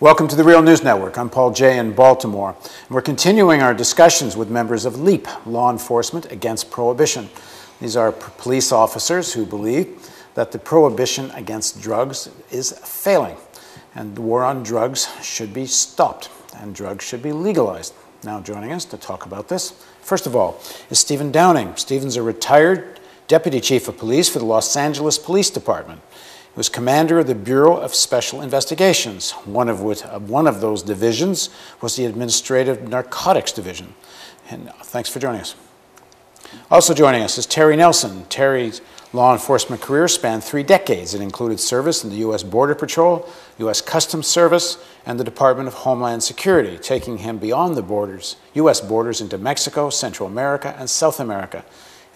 Welcome to the Real News Network. I'm Paul Jay in Baltimore. We're continuing our discussions with members of LEAP, Law Enforcement Against Prohibition. These are police officers who believe that the prohibition against drugs is failing and the war on drugs should be stopped and drugs should be legalized. Now joining us to talk about this, first of all, is Stephen Downing. Stephen's a retired Deputy Chief of Police for the Los Angeles Police Department. Was commander of the Bureau of Special Investigations. One of, which, uh, one of those divisions was the Administrative Narcotics Division. And thanks for joining us. Also joining us is Terry Nelson. Terry's law enforcement career spanned three decades. It included service in the U.S. Border Patrol, U.S. Customs Service, and the Department of Homeland Security, taking him beyond the borders, U.S. borders into Mexico, Central America, and South America.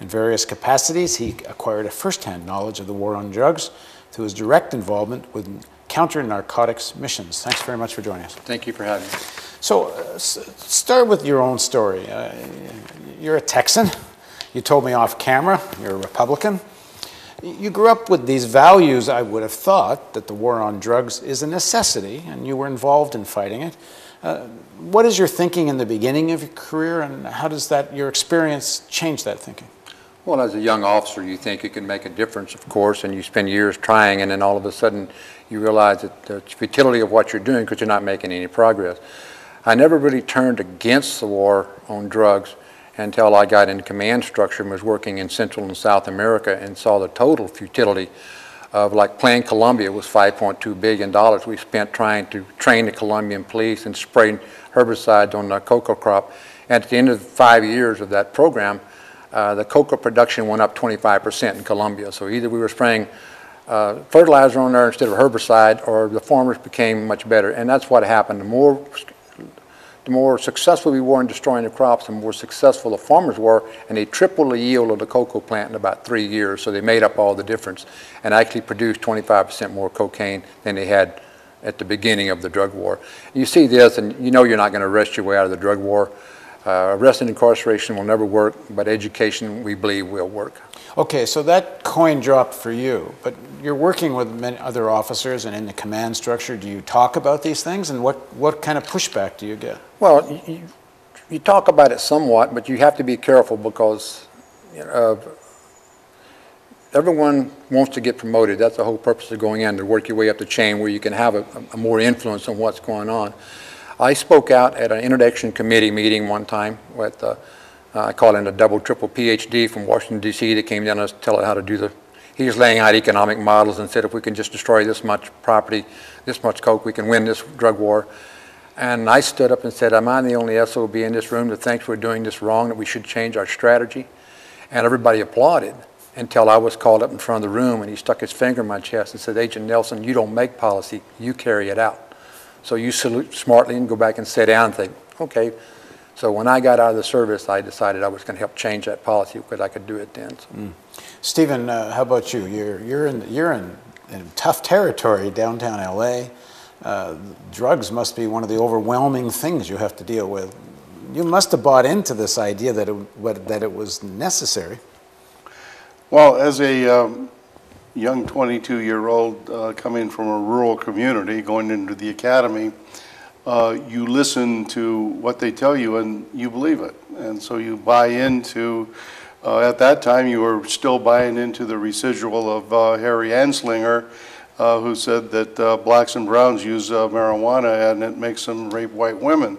In various capacities, he acquired a first-hand knowledge of the war on drugs through his direct involvement with counter-narcotics missions. Thanks very much for joining us. Thank you for having me. So, uh, start with your own story. Uh, you're a Texan. You told me off camera you're a Republican. You grew up with these values, I would have thought, that the war on drugs is a necessity, and you were involved in fighting it. Uh, what is your thinking in the beginning of your career, and how does that your experience change that thinking? Well, as a young officer, you think you can make a difference, of course, and you spend years trying, and then all of a sudden you realize that the futility of what you're doing because you're not making any progress. I never really turned against the war on drugs until I got in command structure and was working in Central and South America and saw the total futility of like Plan Colombia was $5.2 billion we spent trying to train the Colombian police and spraying herbicides on the coca crop. And at the end of five years of that program, uh, the coca production went up 25% in Colombia. So either we were spraying uh, fertilizer on there instead of herbicide, or the farmers became much better. And that's what happened. The more, the more successful we were in destroying the crops, the more successful the farmers were, and they tripled the yield of the coca plant in about three years. So they made up all the difference and actually produced 25% more cocaine than they had at the beginning of the drug war. You see this, and you know you're not going to arrest your way out of the drug war. Uh, arrest and incarceration will never work, but education, we believe, will work. Okay, so that coin dropped for you, but you're working with many other officers and in the command structure. Do you talk about these things, and what, what kind of pushback do you get? Well, you, you talk about it somewhat, but you have to be careful because you know, everyone wants to get promoted. That's the whole purpose of going in, to work your way up the chain where you can have a, a more influence on what's going on. I spoke out at an interdiction committee meeting one time with, uh, I call it a double, triple PhD from Washington, D.C. that came down to tell us how to do the, he was laying out economic models and said if we can just destroy this much property, this much coke, we can win this drug war. And I stood up and said, am I the only SOB in this room that thinks we're doing this wrong, that we should change our strategy? And everybody applauded until I was called up in front of the room and he stuck his finger in my chest and said, Agent Nelson, you don't make policy, you carry it out. So you salute smartly and go back and sit down and think, okay. So when I got out of the service, I decided I was going to help change that policy because I could do it then. So. Mm. Stephen, uh, how about you? You're, you're, in, you're in, in tough territory downtown LA. Uh, drugs must be one of the overwhelming things you have to deal with. You must have bought into this idea that it, that it was necessary. Well, as a um, young 22-year-old uh, coming from a rural community, going into the academy, uh, you listen to what they tell you and you believe it. And so you buy into, uh, at that time you were still buying into the residual of uh, Harry Anslinger, uh, who said that uh, blacks and browns use marijuana and it makes them rape white women.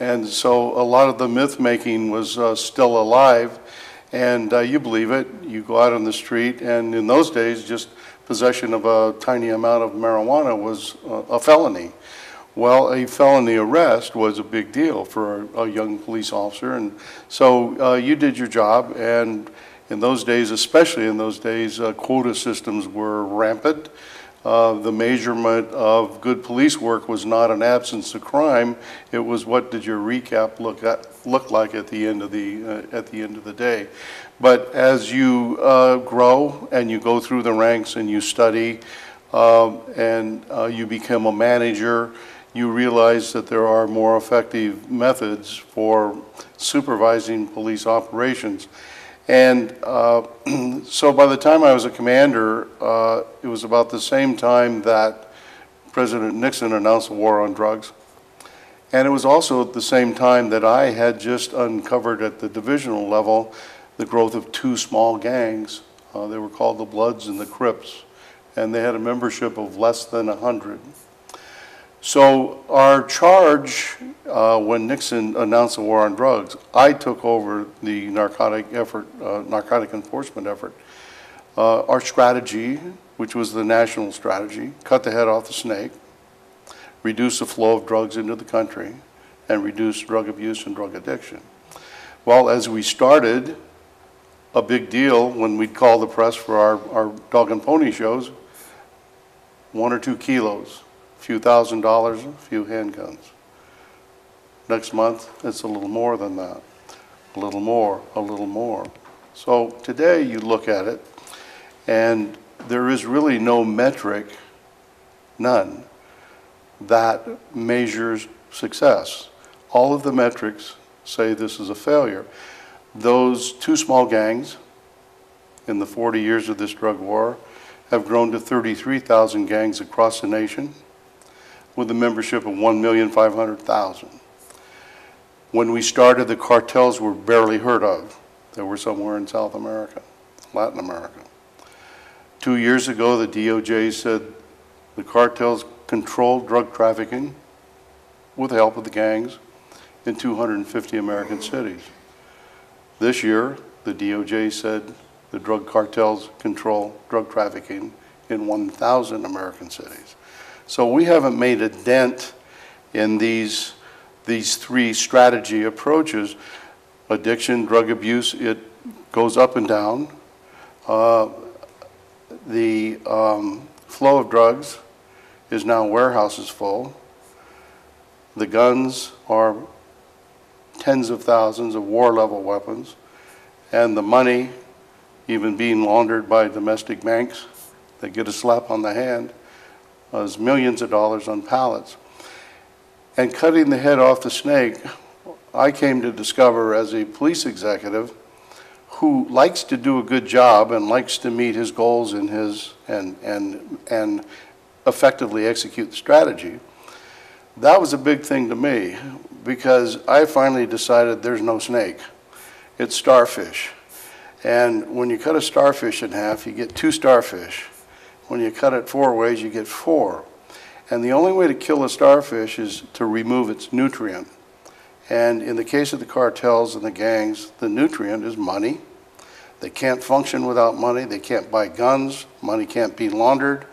And so a lot of the myth making was still alive and uh, you believe it. You go out on the street, and in those days, just possession of a tiny amount of marijuana was uh, a felony. Well, a felony arrest was a big deal for a, a young police officer, and so uh, you did your job. And in those days, especially in those days, uh, quota systems were rampant. Uh, the measurement of good police work was not an absence of crime. It was what did your recap look at, look like at the end of the uh, at the end of the day. But as you uh, grow and you go through the ranks and you study um, and uh, you become a manager, you realize that there are more effective methods for supervising police operations. And uh, so by the time I was a commander, uh, it was about the same time that President Nixon announced the war on drugs. And it was also at the same time that I had just uncovered at the divisional level the growth of two small gangs. Uh, they were called the Bloods and the Crips, and they had a membership of less than 100. So our charge, uh, when Nixon announced the war on drugs, I took over the narcotic effort, uh, narcotic enforcement effort. Uh, our strategy, which was the national strategy, cut the head off the snake, reduce the flow of drugs into the country, and reduce drug abuse and drug addiction. Well, as we started, a big deal when we'd call the press for our, our dog and pony shows, one or two kilos, few thousand dollars, a few handguns. Next month, it's a little more than that. A little more, a little more. So today you look at it, and there is really no metric, none, that measures success. All of the metrics say this is a failure. Those two small gangs in the 40 years of this drug war have grown to 33,000 gangs across the nation with a membership of 1,500,000. When we started, the cartels were barely heard of. They were somewhere in South America, Latin America. Two years ago, the DOJ said the cartels controlled drug trafficking with the help of the gangs in 250 American cities. This year, the DOJ said the drug cartels control drug trafficking in 1,000 American cities. So we haven't made a dent in these, these three strategy approaches. Addiction, drug abuse, it goes up and down. Uh, the um, flow of drugs is now warehouses full. The guns are tens of thousands of war level weapons, and the money even being laundered by domestic banks they get a slap on the hand is millions of dollars on pallets. And cutting the head off the snake, I came to discover as a police executive who likes to do a good job and likes to meet his goals and his and and and effectively execute the strategy. That was a big thing to me because I finally decided there's no snake. It's starfish. And when you cut a starfish in half, you get two starfish. When you cut it four ways, you get four. And the only way to kill a starfish is to remove its nutrient. And in the case of the cartels and the gangs, the nutrient is money. They can't function without money. They can't buy guns. Money can't be laundered.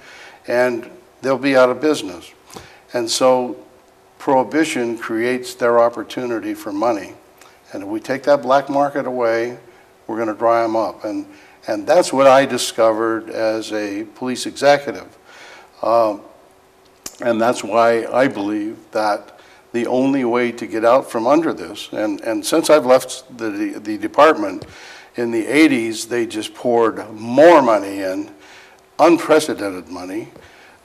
And they'll be out of business. And so prohibition creates their opportunity for money. And if we take that black market away, we're going to dry them up. And, and that's what I discovered as a police executive. Um, and that's why I believe that the only way to get out from under this, and, and since I've left the, the department, in the 80s, they just poured more money in, unprecedented money,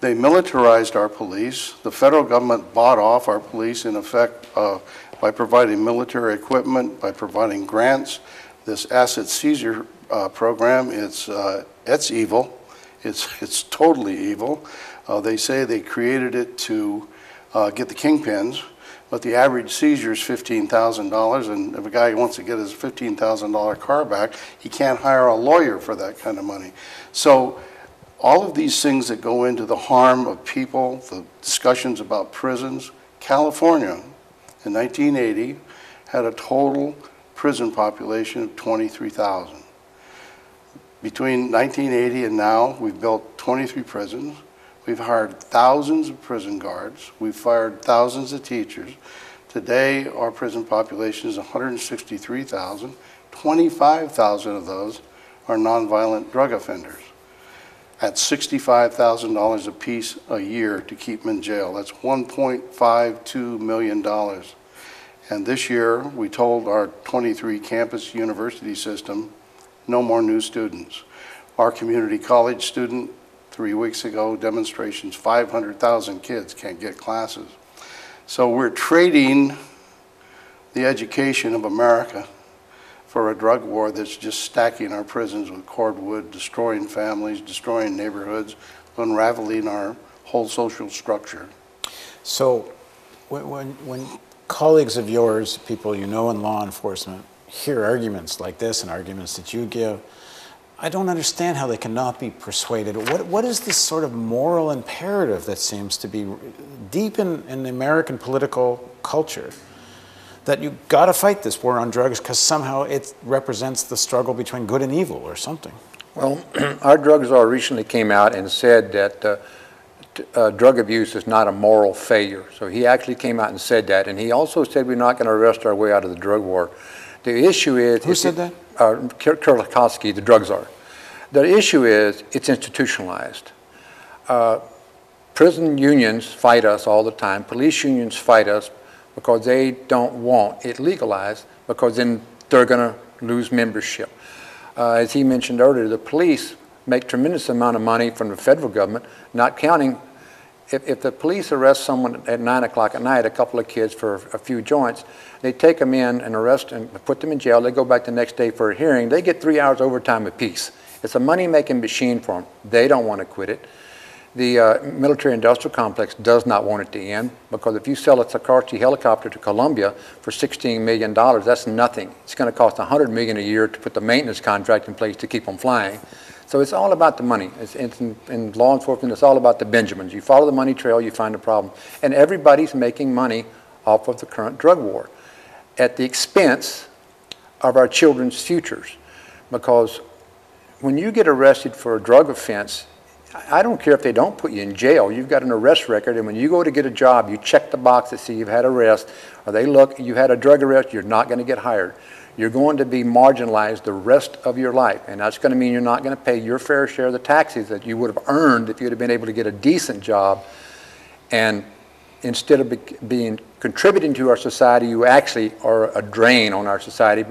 they militarized our police. The federal government bought off our police, in effect, uh, by providing military equipment, by providing grants. This asset seizure uh, program, it's, uh, it's evil. It's, it's totally evil. Uh, they say they created it to uh, get the kingpins, but the average seizure is $15,000, and if a guy wants to get his $15,000 car back, he can't hire a lawyer for that kind of money. So all of these things that go into the harm of people, the discussions about prisons, California in 1980 had a total prison population of 23,000. Between 1980 and now, we've built 23 prisons. We've hired thousands of prison guards. We've fired thousands of teachers. Today, our prison population is 163,000. 25,000 of those are nonviolent drug offenders at $65,000 apiece a year to keep them in jail. That's $1.52 million. And this year, we told our 23 campus university system, no more new students. Our community college student, three weeks ago, demonstrations, 500,000 kids can't get classes. So we're trading the education of America for a drug war that's just stacking our prisons with cordwood, destroying families, destroying neighborhoods, unraveling our whole social structure. So, when, when, when colleagues of yours, people you know in law enforcement, hear arguments like this and arguments that you give, I don't understand how they cannot be persuaded. What, what is this sort of moral imperative that seems to be deep in, in the American political culture? That you got to fight this war on drugs because somehow it represents the struggle between good and evil or something. Well, our drug czar recently came out and said that uh, uh, drug abuse is not a moral failure. So he actually came out and said that, and he also said we're not going to arrest our way out of the drug war. The issue is Who said that? Uh, Kerlikowske, the drug czar. The issue is it's institutionalized. Uh, prison unions fight us all the time. Police unions fight us because they don't want it legalized because then they're going to lose membership. Uh, as he mentioned earlier, the police make tremendous amount of money from the federal government, not counting if, if the police arrest someone at nine o'clock at night, a couple of kids for a few joints, they take them in and arrest and put them in jail. They go back the next day for a hearing. They get three hours overtime apiece. It's a money-making machine for them. They don't want to quit it. The uh, military-industrial complex does not want it to end because if you sell a Sikorsky helicopter to Colombia for $16 million, that's nothing. It's going to cost 100 million a year to put the maintenance contract in place to keep them flying. So it's all about the money. It's, it's in, in law enforcement, it's all about the Benjamins. You follow the money trail, you find a problem. And everybody's making money off of the current drug war at the expense of our children's futures. Because when you get arrested for a drug offense, I don't care if they don't put you in jail. You've got an arrest record, and when you go to get a job, you check the box to see you've had arrest, or they look, you had a drug arrest, you're not going to get hired. You're going to be marginalized the rest of your life, and that's going to mean you're not going to pay your fair share of the taxes that you would have earned if you'd have been able to get a decent job. And instead of be, being contributing to our society, you actually are a drain on our society.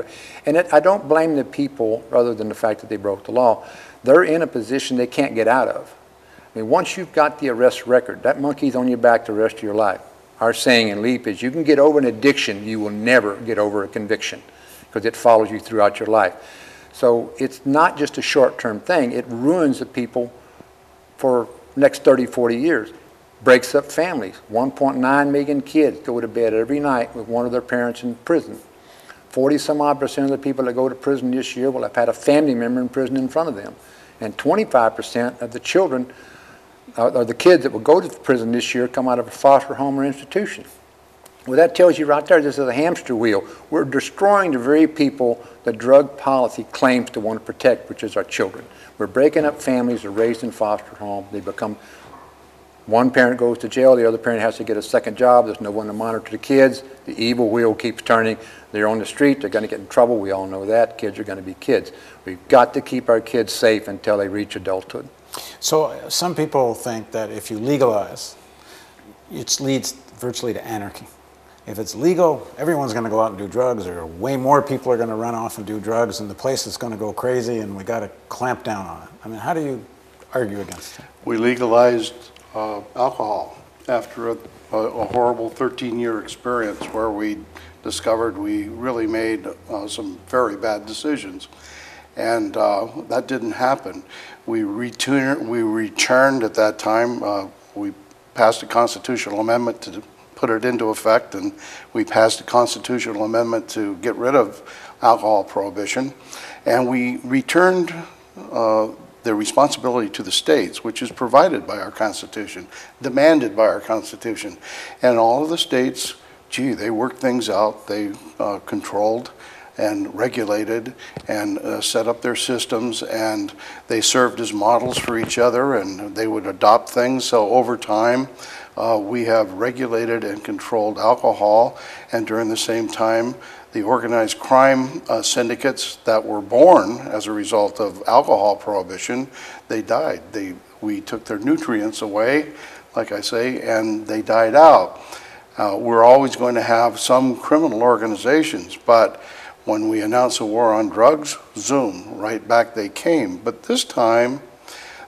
And it, I don't blame the people, other than the fact that they broke the law. They're in a position they can't get out of. I mean, once you've got the arrest record, that monkey's on your back the rest of your life. Our saying in LEAP is you can get over an addiction, you will never get over a conviction because it follows you throughout your life. So it's not just a short-term thing. It ruins the people for next 30, 40 years. Breaks up families. 1.9 million kids go to bed every night with one of their parents in prison. 40 some odd percent of the people that go to prison this year will have had a family member in prison in front of them. And 25% of the children, uh, or the kids that will go to prison this year come out of a foster home or institution. Well, that tells you right there, this is a hamster wheel. We're destroying the very people that drug policy claims to want to protect, which is our children. We're breaking up families, they're raised in foster home, they become, one parent goes to jail, the other parent has to get a second job, there's no one to monitor the kids, the evil wheel keeps turning, they're on the street, they're going to get in trouble, we all know that, kids are going to be kids. We've got to keep our kids safe until they reach adulthood. So uh, some people think that if you legalize, it leads virtually to anarchy. If it's legal, everyone's going to go out and do drugs, or way more people are going to run off and do drugs, and the place is going to go crazy, and we got to clamp down on it. I mean, how do you argue against it? We legalized uh, alcohol after a, a horrible 13-year experience where we discovered we really made uh, some very bad decisions. And uh, that didn't happen. We returned, we returned at that time, uh, we passed a constitutional amendment to put it into effect, and we passed a constitutional amendment to get rid of alcohol prohibition. And we returned uh, the responsibility to the states, which is provided by our Constitution, demanded by our Constitution. And all of the states, gee, they worked things out, they uh, controlled and regulated and uh, set up their systems, and they served as models for each other, and they would adopt things. So over time, uh, we have regulated and controlled alcohol, and during the same time, the organized crime uh, syndicates that were born as a result of alcohol prohibition, they died. They, we took their nutrients away, like I say, and they died out. Uh, we're always going to have some criminal organizations, but when we announce a war on drugs, zoom, right back they came. But this time,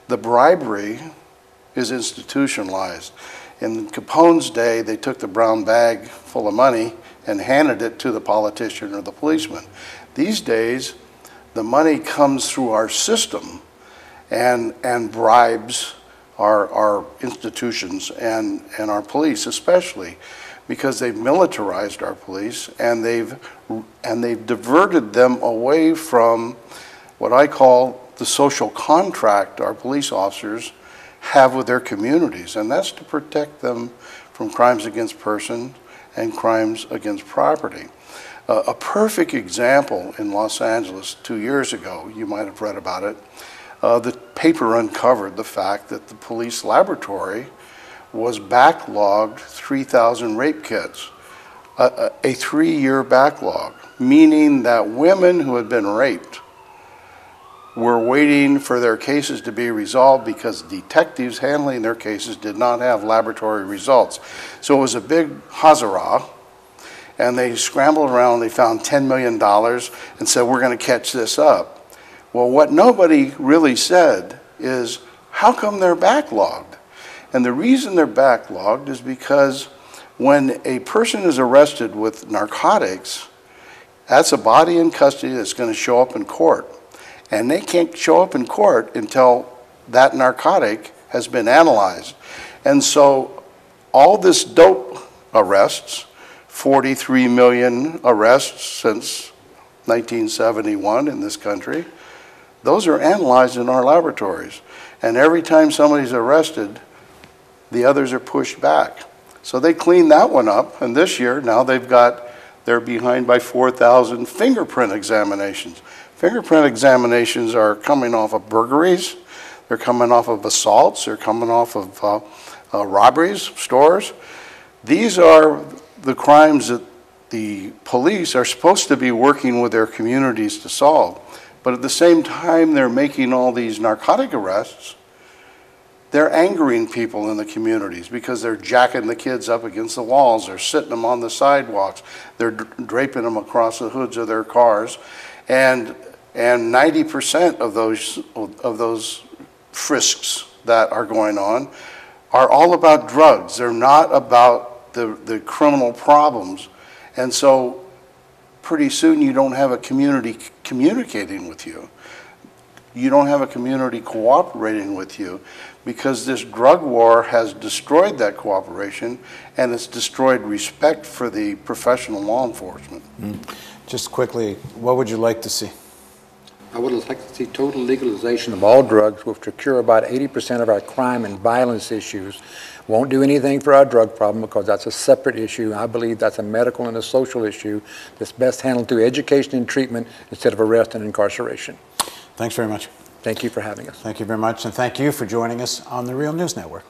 the bribery is institutionalized. In Capone's day, they took the brown bag full of money and handed it to the politician or the policeman. These days, the money comes through our system and, and bribes our, our institutions and, and our police especially, because they've militarized our police and they've, and they've diverted them away from what I call the social contract our police officers have with their communities, and that's to protect them from crimes against persons and crimes against property. Uh, a perfect example in Los Angeles two years ago, you might have read about it, uh, the paper uncovered the fact that the police laboratory was backlogged 3,000 rape kits, a, a, three-year backlog, meaning that women who had been raped were waiting for their cases to be resolved because detectives handling their cases did not have laboratory results. So it was a big hazara, and they scrambled around, they found $10 million and said, we're going to catch this up. Well, what nobody really said is, how come they're backlogged? And the reason they're backlogged is because when a person is arrested with narcotics, that's a body in custody that's going to show up in court. And they can't show up in court until that narcotic has been analyzed. And so all this dope arrests, 43 million arrests since 1971 in this country, those are analyzed in our laboratories. And every time somebody's arrested, the others are pushed back. So they cleaned that one up, and this year now they've got, they're behind by 4,000 fingerprint examinations. Fingerprint examinations are coming off of burglaries, they're coming off of assaults, they're coming off of uh, uh, robberies, stores. These are the crimes that the police are supposed to be working with their communities to solve. But at the same time, they're making all these narcotic arrests. They're angering people in the communities because they're jacking the kids up against the walls. They're sitting them on the sidewalks. They're draping them across the hoods of their cars. And and 90% of those, of those frisks that are going on are all about drugs. They're not about the, the criminal problems. And so pretty soon you don't have a community communicating with you. You don't have a community cooperating with you because this drug war has destroyed that cooperation and it's destroyed respect for the professional law enforcement. Mm. Just quickly, what would you like to see? I would like to see total legalization of all drugs, which will cure about 80% of our crime and violence issues. Won't do anything for our drug problem because that's a separate issue. I believe that's a medical and a social issue that's best handled through education and treatment instead of arrest and incarceration. Thanks very much. Thank you for having us. Thank you very much, and thank you for joining us on the Real News Network.